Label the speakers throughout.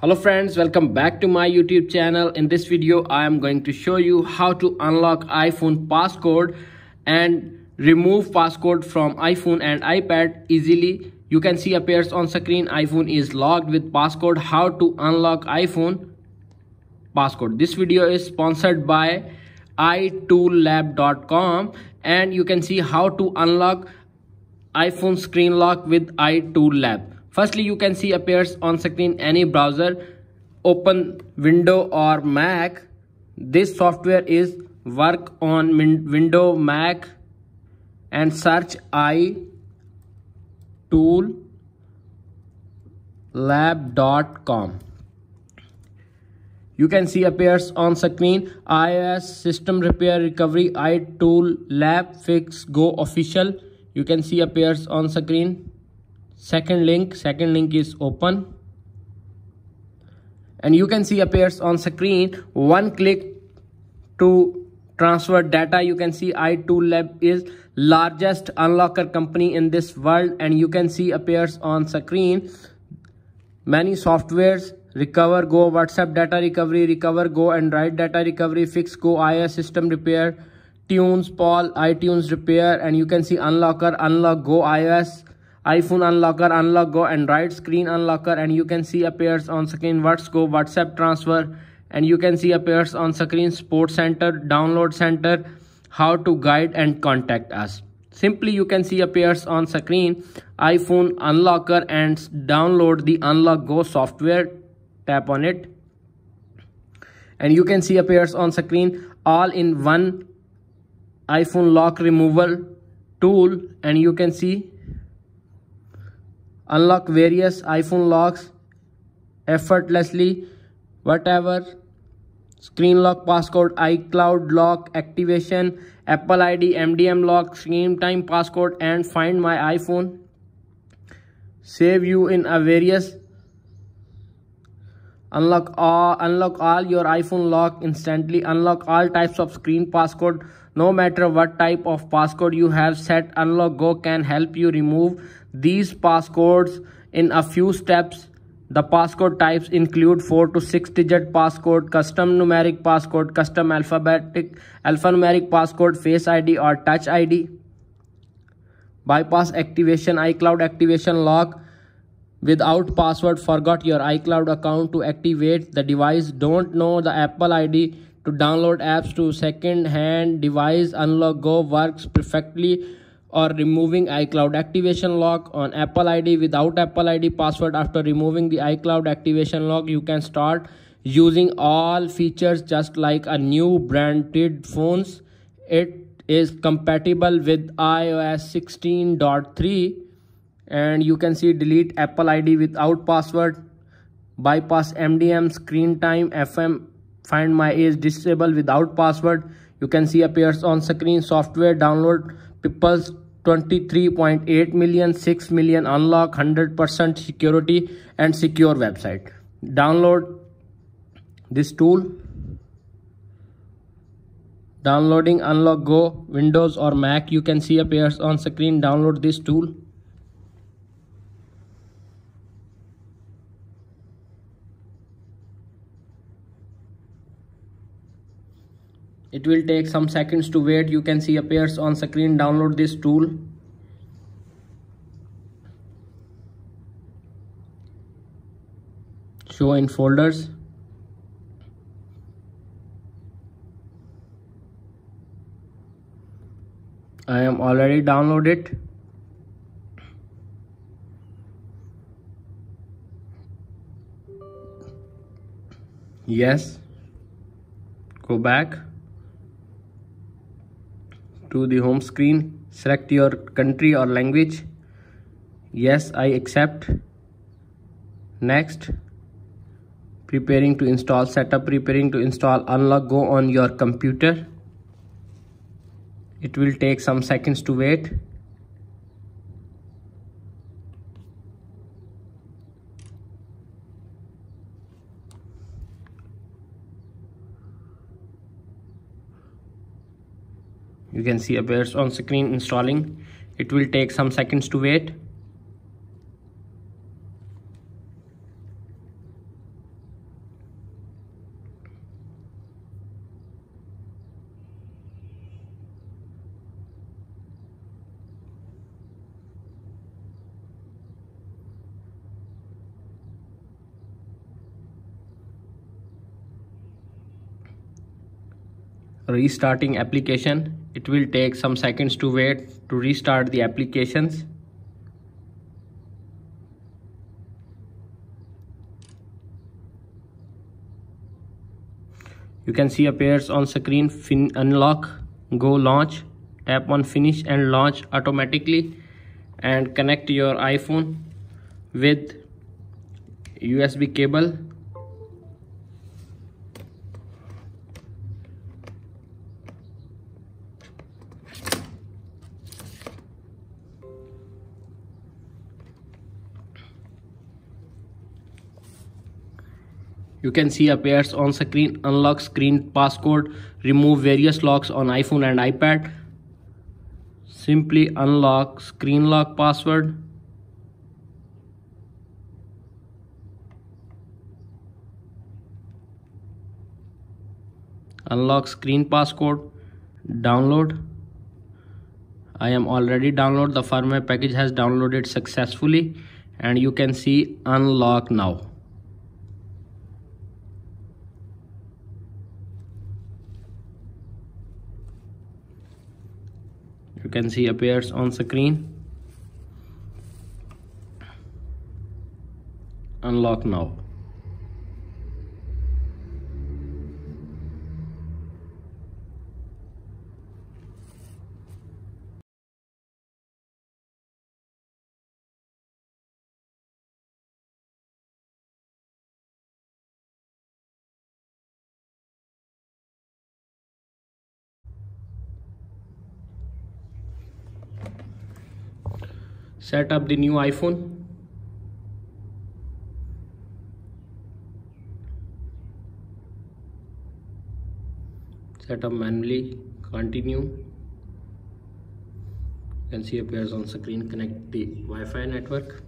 Speaker 1: hello friends welcome back to my youtube channel. In this video i am going to show you how to unlock iphone passcode and remove passcode from iphone and ipad easily. You can see appears on screen iphone is logged with passcode. How to unlock iphone passcode? This video is sponsored by iToolab.com and you can see how to unlock iphone screen lock with iToolab firstly you can see appears on screen any browser open window or mac. This software is work on window mac and search i tool lab.com you can see appears on screen ios system repair recovery i tool lab fix go official. You can see appears on screen second link second link is open. And you can see appears on screen. One click to transfer data you can see iToolab is largest unlocker company in this world. And you can see appears on screen. Many softwares recover go whatsapp data recovery recover go android data recovery fix go ios system repair TunesPal itunes repair. And you can see unlocker UnlockGo ios iphone unlocker UnlockGo android screen unlocker and you can see appears on screen. What's go? Whatsapp transfer. And you can see appears on screen. Sports center download center how to guide and contact us. Simply you can see appears on screen. iphone unlocker and download the UnlockGo software. Tap on it. And you can see appears on screen. All in one iphone lock removal tool. And you can see unlock various iphone locks effortlessly. Whatever screen lock passcode icloud lock activation apple id mdm lock screen time passcode and find my iphone. Save you in a various unlock all unlock all your iphone lock instantly unlock all types of screen passcode no matter what type of passcode you have set UnlockGo can help you remove these passcodes in a few steps. The passcode types include 4 to 6 digit passcode, custom numeric passcode, custom alphabetic alphanumeric passcode, face ID or touch ID. Bypass activation, iCloud activation lock. Without password, forgot your iCloud account to activate the device. Don't know the Apple ID to download apps to second hand device. UnlockGo works perfectly or removing iCloud activation lock on Apple ID without Apple ID password after removing the iCloud activation lock you can start using all features just like a new branded phones it is compatible with iOS 16.3 and you can see delete Apple ID without password bypass MDM screen time FM find my age disable without password. You can see appears on screen software download people's 23.8 million 6 million unlock 100% security and secure website. Download this tool. Downloading UnlockGo windows or mac you can see appears on screen download this tool it will take some seconds to wait. You can see appears on screen. Download this tool. Show in folders. I am already downloaded. Yes. Go back to the home screen select your country or language. Yes i accept. Next preparing to install setup preparing to install UnlockGo on your computer. It will take some seconds to wait you can see appears on screen installing. It will take some seconds to wait. Restarting application it will take some seconds to wait to restart the applications. You can see appears on screen fin unlock go launch tap on finish and launch automatically and connect your iphone with usb cable you can see appears on screen unlock screen passcode remove various locks on iphone and ipad. Simply unlock screen lock password. Unlock screen passcode. Download. I am already download. The firmware package has downloaded successfully. And you can see unlock now can see appears on the screen. Unlock now set up the new iphone. Set up manually continue. You can see appears on screen connect the Wi-Fi network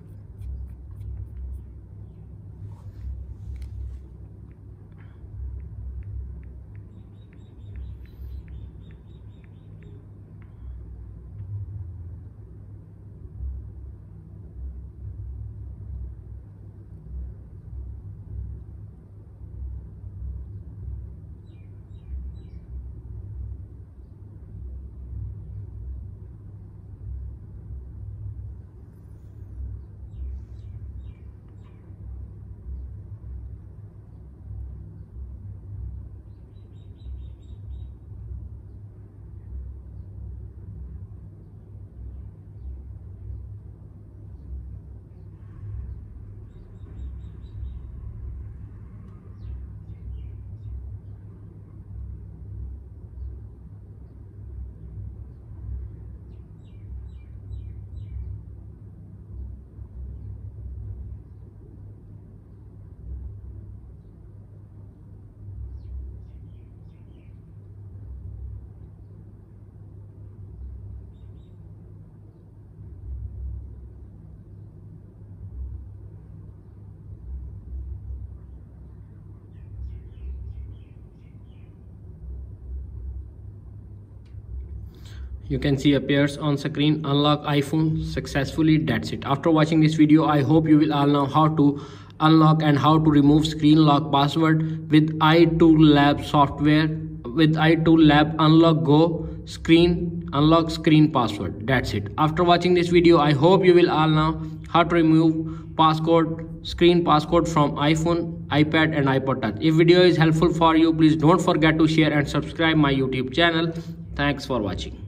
Speaker 1: you can see appears on screen unlock iphone successfully that's it. After watching this video i hope you will all know how to unlock and how to remove screen lock password with iToolab software with iToolab unlock go screen unlock screen password that's it. After watching this video i hope you will all know how to remove passcode screen passcode from iphone ipad and ipod touch. If video is helpful for you please don't forget to share and subscribe my youtube channel. Thanks for watching